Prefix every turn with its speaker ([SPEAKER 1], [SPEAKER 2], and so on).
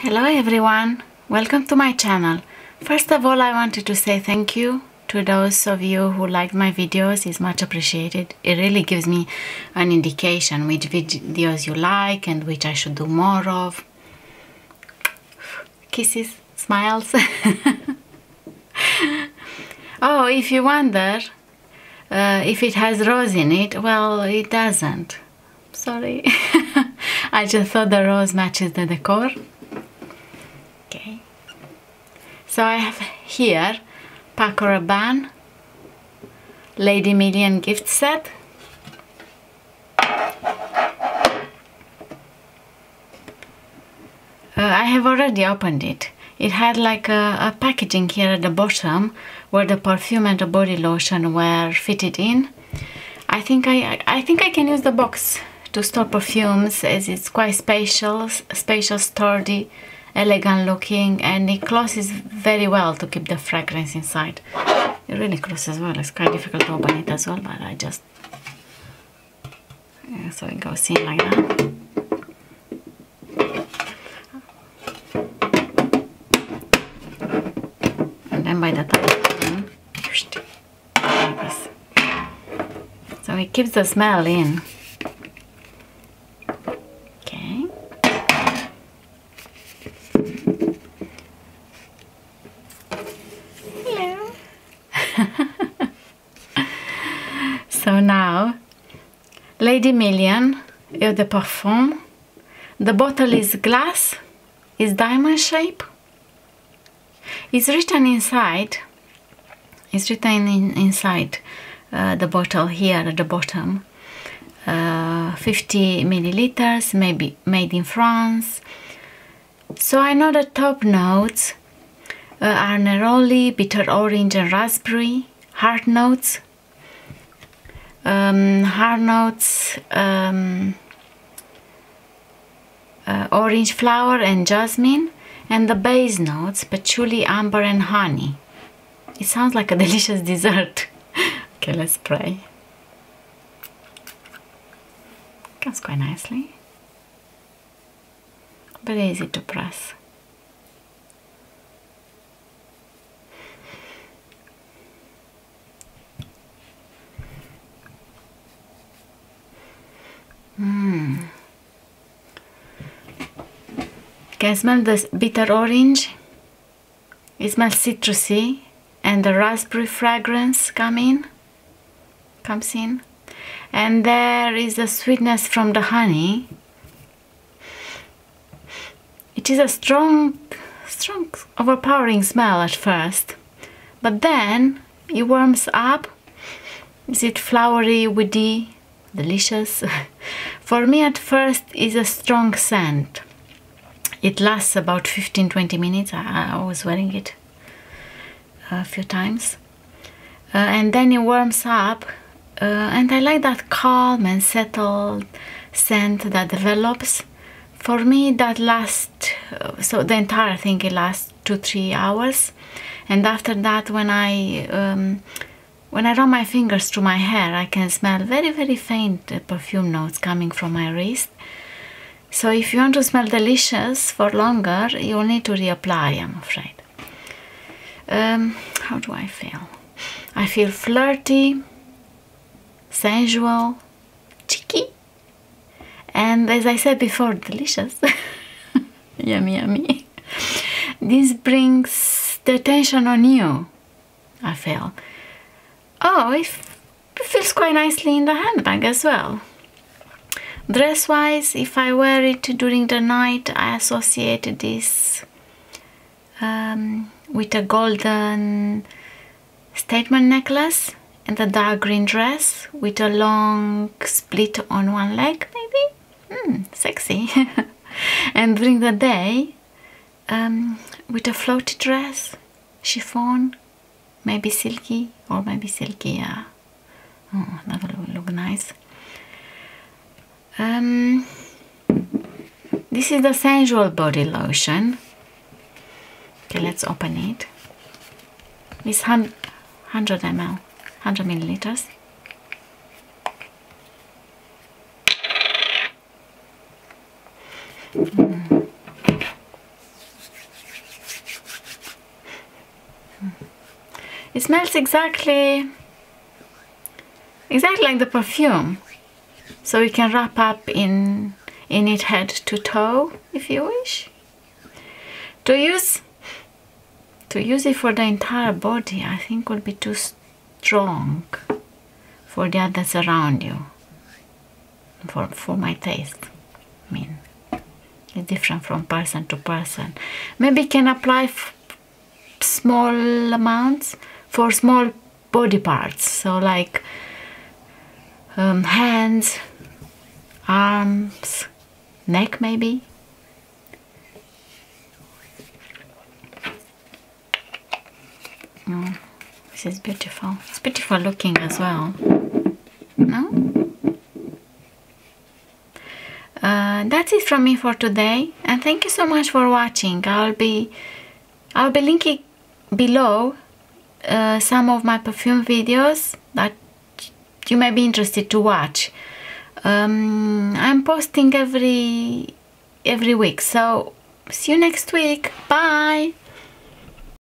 [SPEAKER 1] Hello everyone, welcome to my channel. First of all I wanted to say thank you to those of you who liked my videos, it's much appreciated. It really gives me an indication which videos you like and which I should do more of. Kisses, smiles. oh, if you wonder uh, if it has rose in it, well it doesn't. Sorry. I just thought the rose matches the decor. Okay. So I have here Paco Rabanne Lady Million gift set. Uh, I have already opened it. It had like a, a, packaging here at the bottom where the perfume and the body lotion were fitted in. I think I, I think I can use the box to store perfumes as it's quite spacious, spacious, sturdy, elegant looking and it closes very well to keep the fragrance inside. It really closes well, it's quite difficult to open it as well but I just... Yeah, so it goes in like that. And then by the time... Hmm, so it keeps the smell in. so now, Lady Million Eau de Parfum. The bottle is glass, is diamond shape. It's written inside, it's written in, inside uh, the bottle here at the bottom. Uh, 50 milliliters, maybe made in France. So I know the top notes uh, are neroli, bitter orange and raspberry, heart notes, um, heart notes, um, uh, orange flower and jasmine, and the base notes, patchouli, amber and honey. It sounds like a delicious dessert. okay, let's pray. Comes quite nicely. Very easy to press. Can smell the bitter orange. It smells citrusy and the raspberry fragrance come in, comes in. And there is the sweetness from the honey. It is a strong, strong, overpowering smell at first, but then it warms up. Is it flowery, woody, delicious. For me at first is a strong scent. It lasts about 15-20 minutes. I, I, was wearing it a few times. Uh, and then it warms up uh, and I like that calm and settled scent that develops. For me that lasts, uh, so the entire thing it lasts 2-3 hours and after that when I um, when I run my fingers through my hair, I can smell very, very faint perfume notes coming from my wrist. So if you want to smell delicious for longer, you'll need to reapply, I'm afraid. Um, how do I feel? I feel flirty, sensual, cheeky, and as I said before, delicious. yummy, yummy. This brings the attention on you, I feel. Oh, it feels quite nicely in the handbag as well. Dress-wise, if I wear it during the night, I associate this um, with a golden statement necklace and a dark green dress with a long split on one leg, maybe? Hmm, sexy. and during the day, um, with a floaty dress, chiffon, maybe silky or maybe silky yeah oh, that will look nice um, this is the sensual body lotion. Okay, let's open it. It's 100 ml, 100 milliliters. Mm. It smells exactly, exactly like the perfume. So you can wrap up in in it head to toe if you wish. To use to use it for the entire body I think would be too strong for the others around you. For for my taste. I mean it's different from person to person. Maybe can apply small amounts for small body parts. So like um, hands, arms, neck maybe. This is beautiful. It's beautiful looking as well. No? Uh, that's it from me for today and thank you so much for watching. I'll be I'll be linking below uh, some of my perfume videos that you may be interested to watch. Um, I'm posting every every week. So see you next week. Bye